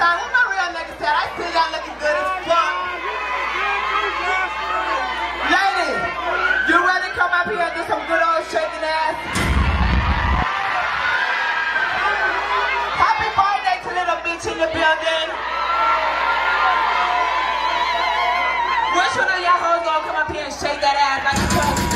time. What my real nigga said? I see y'all looking good as fuck. Ladies, you ready to come up here and do some good old shaking ass? Happy birthday to little bitch in the building. Which one of y'all hoes gonna come up here and shake that ass like a pro?